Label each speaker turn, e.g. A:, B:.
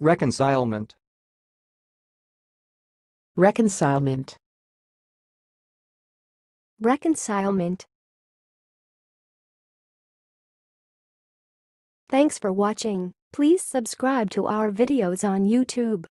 A: Reconcilement.
B: Reconcilement.
C: Reconcilement. Thanks for watching. Please subscribe to our videos on YouTube.